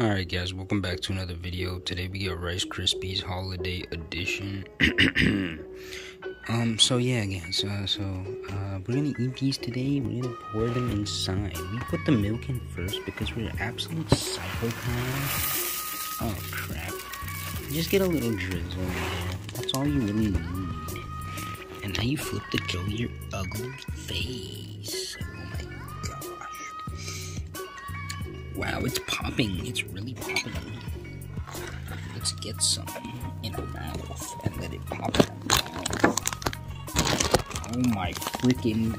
Alright guys, welcome back to another video. Today we got Rice Krispies Holiday Edition. um, so yeah guys, uh, so, uh, we're gonna eat these today. We're gonna pour them inside. We put the milk in first because we're absolute psychopaths. Oh crap. Just get a little drizzle there. That's all you really need. And now you flip the Joe your ugly face. Wow, it's popping. It's really popping. Let's get some in our mouth and let it pop in mouth. Oh my freaking.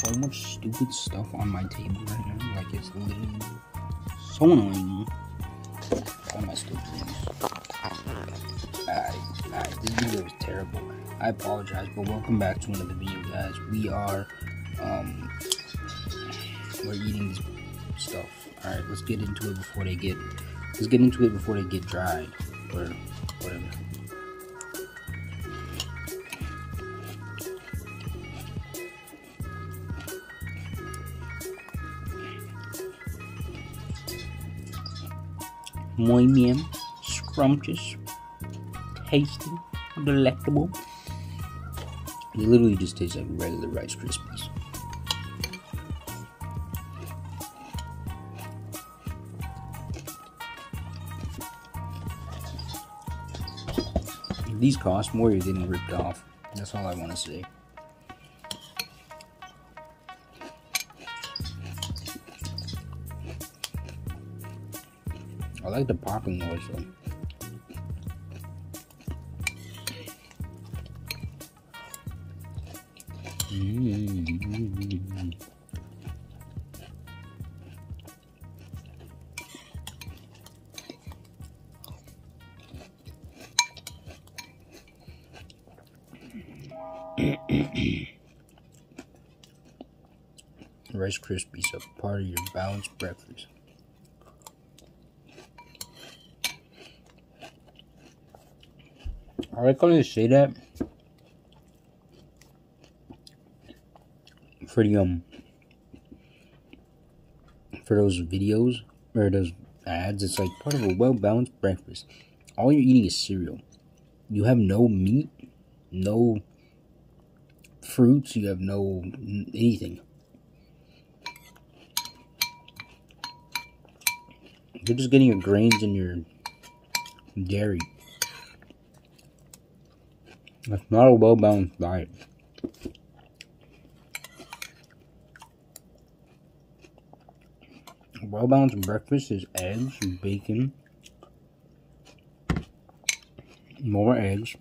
So much stupid stuff on my table right now. Like, it's literally so annoying. Am I still doing? Alright, this video is terrible. I apologize, but welcome back to another video, guys. We are, um, we're eating this stuff. All right, let's get into it before they get. Let's get into it before they get dried or whatever. Muy bien, scrumptious, tasty, delectable. It literally just tastes like regular Rice Krispies. These cost more, you're getting ripped off. That's all I want to say. I like the popping noise though. Mm -hmm. Rice Krispies are part of your balanced breakfast. I like they say that for the um for those videos or those ads. It's like part of a well balanced breakfast. All you're eating is cereal. You have no meat, no fruits. You have no anything. You're just getting your grains and your dairy. That's not a well balanced diet. Well balanced breakfast is eggs, bacon, more eggs,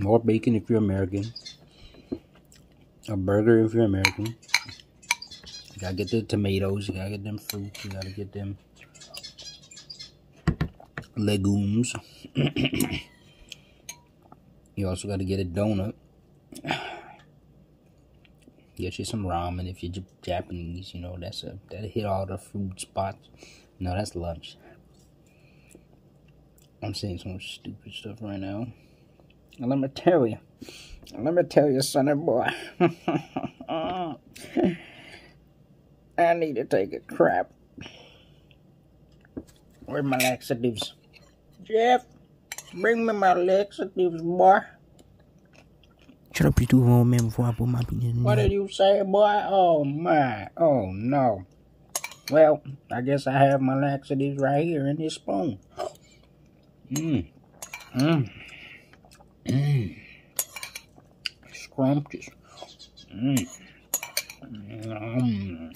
more bacon if you're American, a burger if you're American. You gotta get the tomatoes, you gotta get them fruits, you gotta get them legumes. you also gotta get a donut. Get you some ramen if you're Japanese, you know, that's a that hit all the food spots. No, that's lunch. I'm saying some stupid stuff right now. Let me tell you, let me tell you, sonny boy. I need to take a crap. Where my laxatives? Jeff, bring me my laxatives, boy. Shut up, you two old men, before I put my penis in What did you say, boy? Oh, my. Oh, no. Well, I guess I have my laxatives right here in this spoon. Mmm. Mmm. Mmm. Scrumptious. Mmm. Mmm.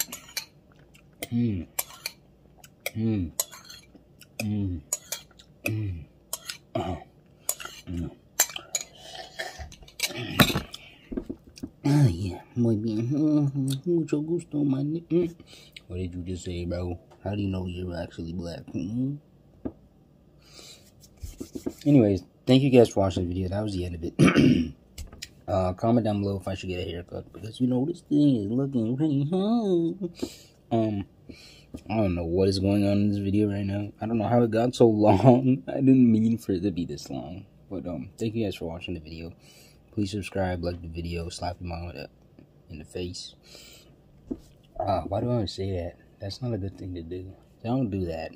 Mmm. Mmm. Mmm. Mmm. Oh. Mmm. Ah, yeah. Muy bien. Mucho gusto, man. Mm. What did you just say, bro? How do you know you're actually black? Mm -hmm. Anyways, thank you guys for watching the video. That was the end of it. uh, comment down below if I should get a haircut because you know this thing is looking pretty. um, I don't know what is going on in this video right now. I don't know how it got so long. I didn't mean for it to be this long. But um, thank you guys for watching the video. Please subscribe, like the video, slap your mom in the face. Ah, why do I say that? That's not a good thing to do. Don't do that.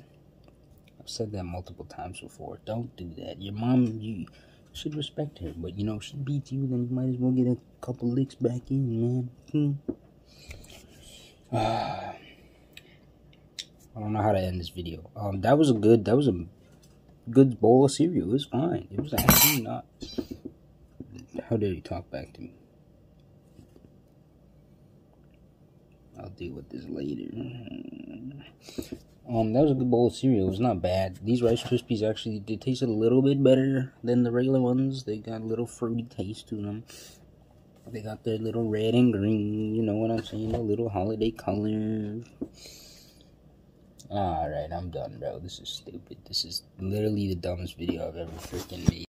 I've said that multiple times before. Don't do that. Your mom, you should respect her, but you know, she beats you, then you might as well get a couple licks back in, man. Hmm. Ah. I don't know how to end this video. Um, that was a good, that was a good bowl of cereal. It was fine. It was actually not. How did he talk back to me? I'll deal with this later. Um, that was a good bowl of cereal. It was not bad. These Rice Krispies actually they tasted a little bit better than the regular ones. They got a little fruity taste to them. They got their little red and green. You know what I'm saying? The little holiday colors. Alright, I'm done, bro. This is stupid. This is literally the dumbest video I've ever freaking made.